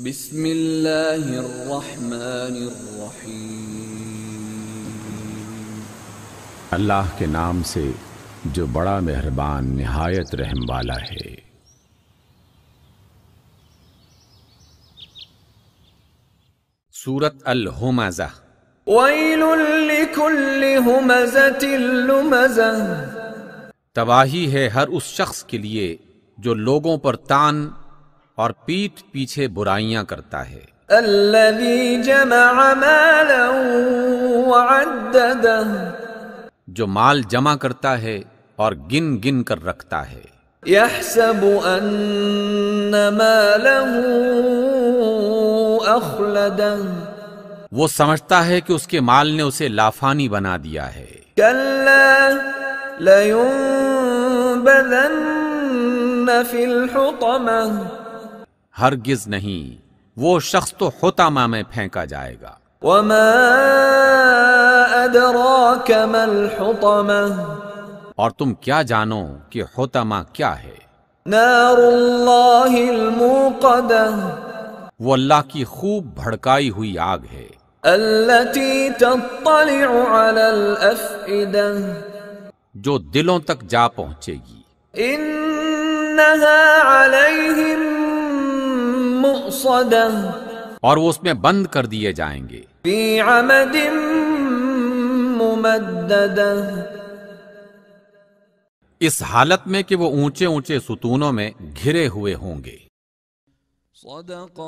बिस्मिल्लाहिर्रहमानिर्रहीम। अल्लाह के नाम से जो बड़ा मेहरबान निहायत रहम वाला है। सूरत अल हुमाजा तबाही है हर उस शख्स के लिए जो लोगों पर तान और पीठ पीछे बुराइयाँ करता है। जो माल जमा करता है और गिन गिन कर रखता है। यहसब वो समझता है कि उसके माल ने उसे लाफानी बना दिया है। कल्ला हरगिज नहीं वो शख्स तो होतामा में फेंका जाएगा। और तुम क्या जानो कि होतामा क्या है? वो अल्लाह की खूब भड़काई हुई आग है। जो दिलों तक जा पहुंचेगी। और वो उसमें बंद कर दिए जाएँगे। इस हालत में कि वो ऊँचे ऊँचे सुतूनों में घिरे हुए होंगे। सदक